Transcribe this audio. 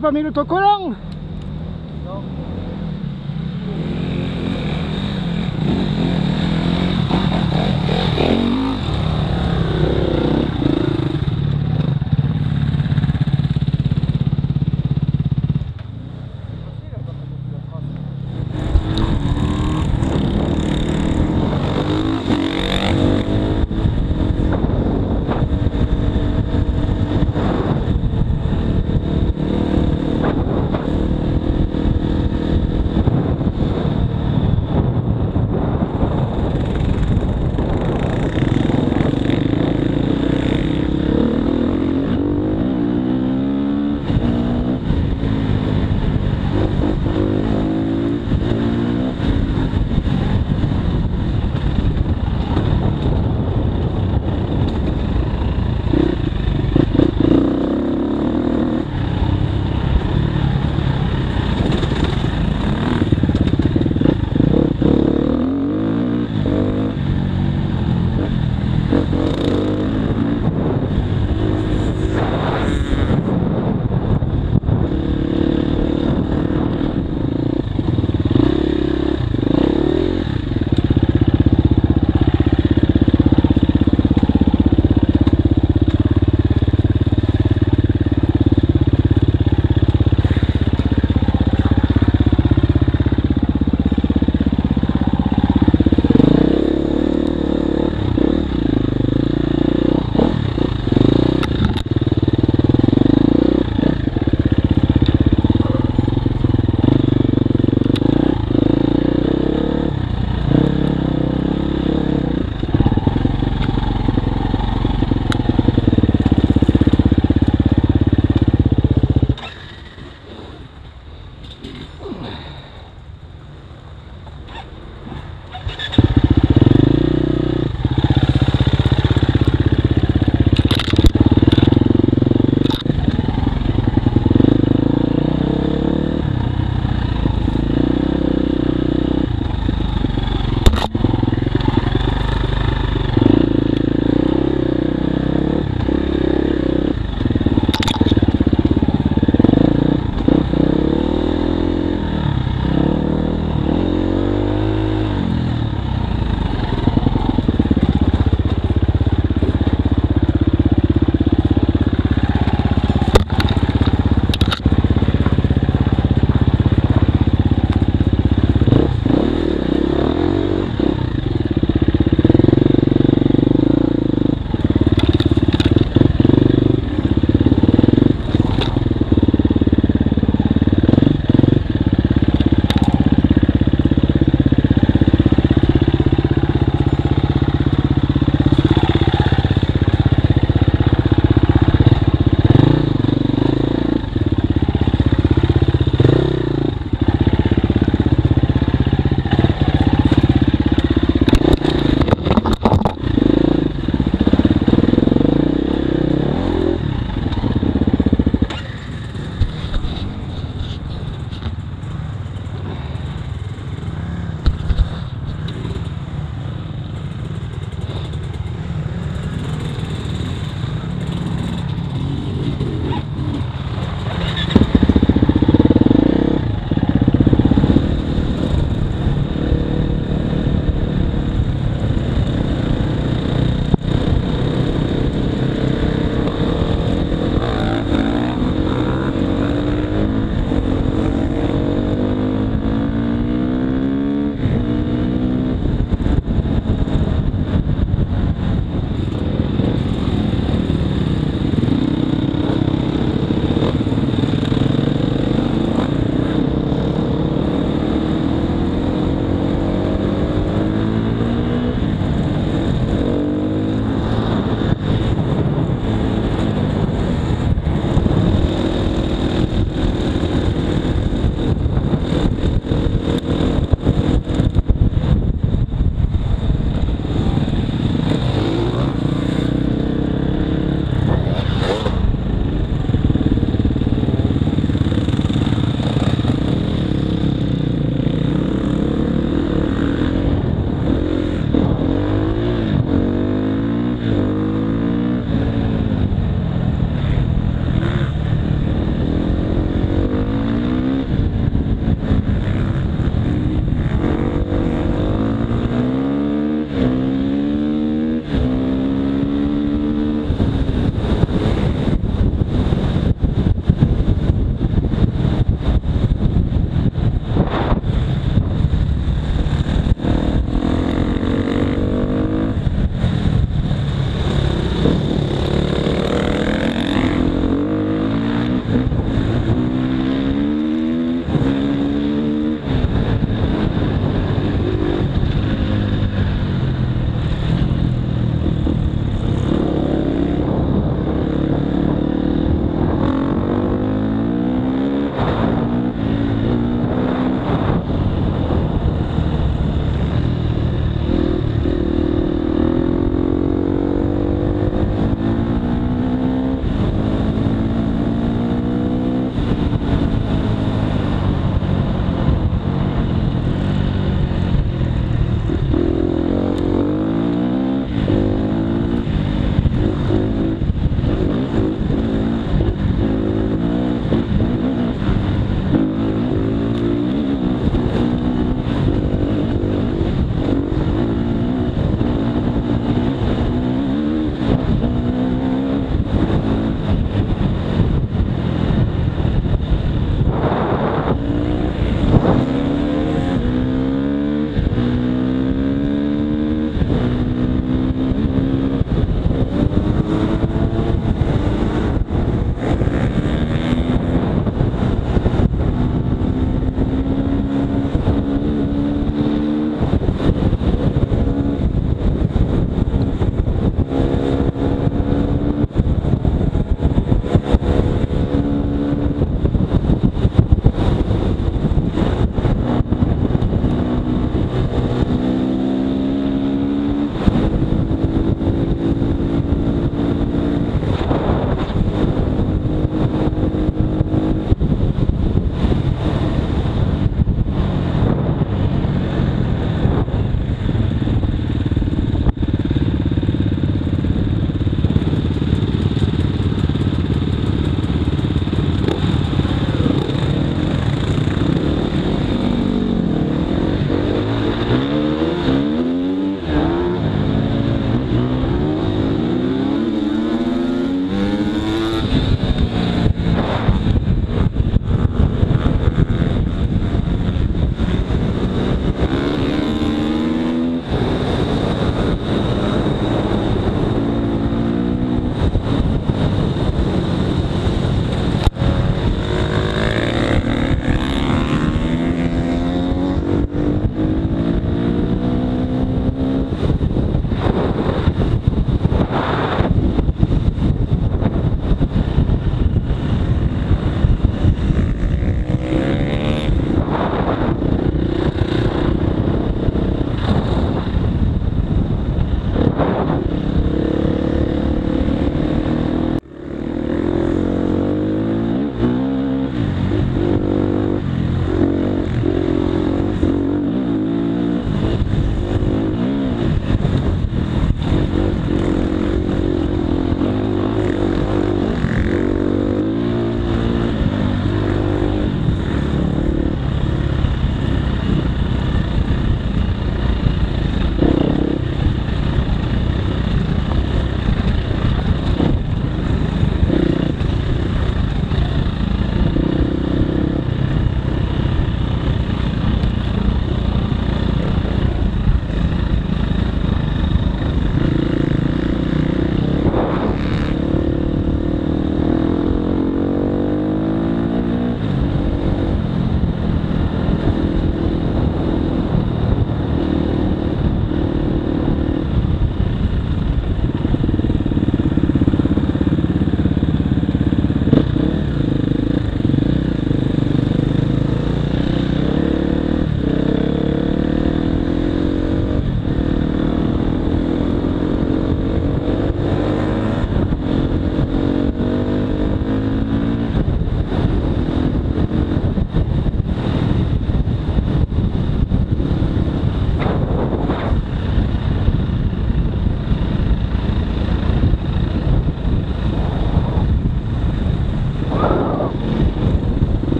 sa paminuto ko lang. No.